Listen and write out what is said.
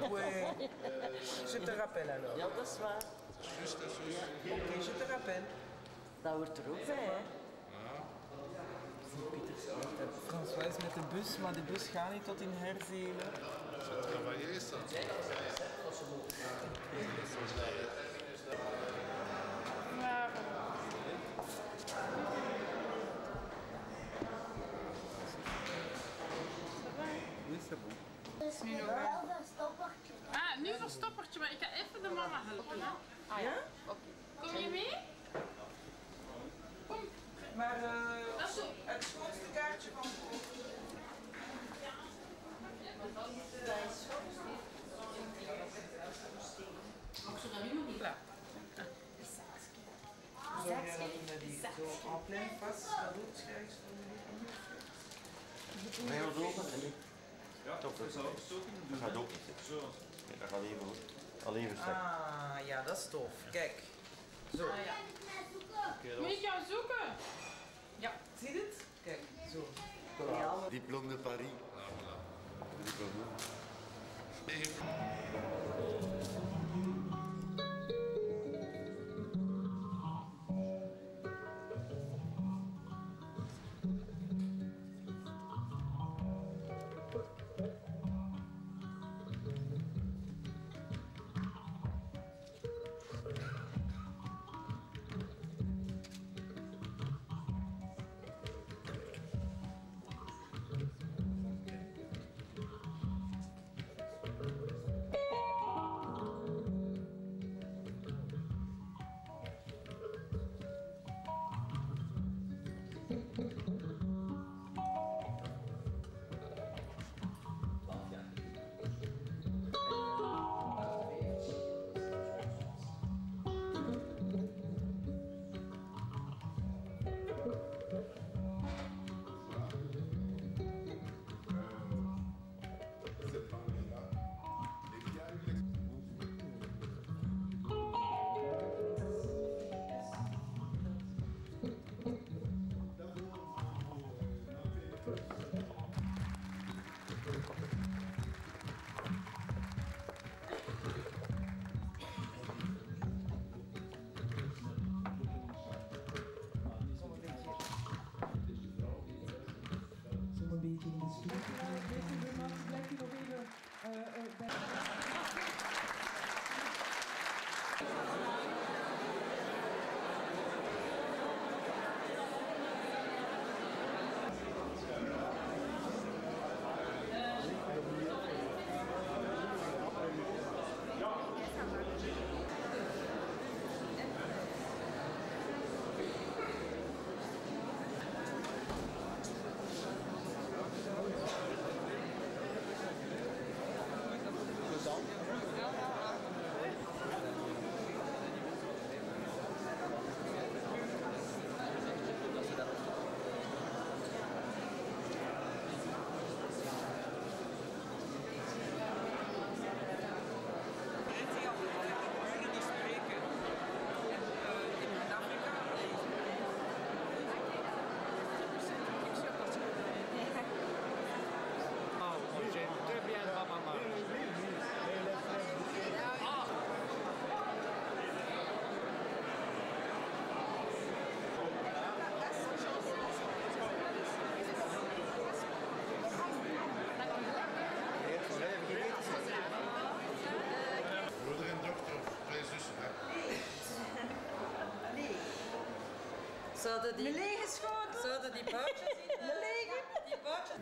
Ouais. Je te rappelle alors. Ja, dat is waar. Oké, je te rappelle. Dat hoort er ook bij, hè. François is met de bus, maar de bus gaat niet tot in Herzelen. Travailler ça. Ah, nu verstoppertje, maar ik ga even de mama helpen. Hè. Ja? Kom je mee? Maar eh, Dat is zo. het schoonste kaartje van Mag ze dat nu nog niet klaar? Zo jij dat zo dat doet schrijft Nee, dat ook niet. Ja, toch. Dat gaat ook niet. Zo. Nee, dat gaat even goed. Al even sterk. Ah, ja, dat is tof. Kijk. Zo. Moet ik jou zoeken? Ja, zie je het? Kijk, zo. Diplôme de Paris. Zouden die... Zouden die boutjes in... Die boutjes...